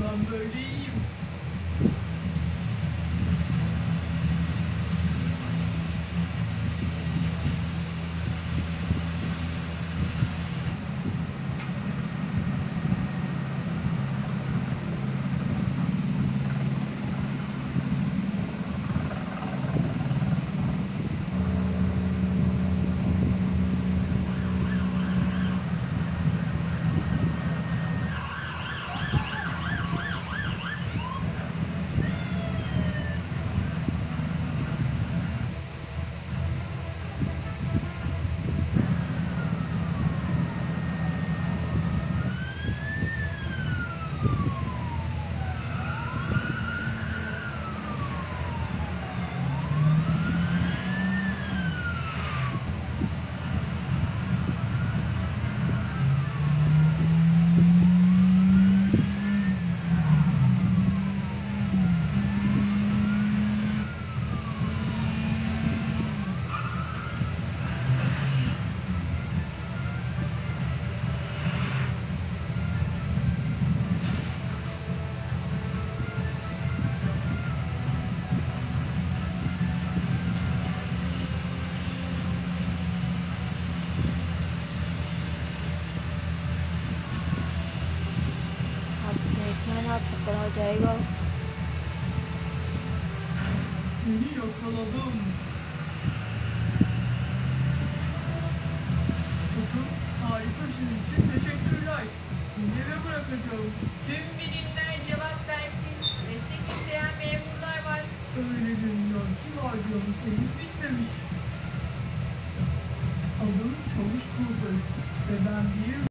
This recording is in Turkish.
Somebody bak. Seni yakaladım. Bakın harika işin için teşekkürler. Eve bırakacağım. Tüm bilimler cevap versin. Meslek isteyen memurlar var. Öyle görünüyor ki vardiyamız henüz bitmemiş. Adım Çavuş Kurdur ve ben bir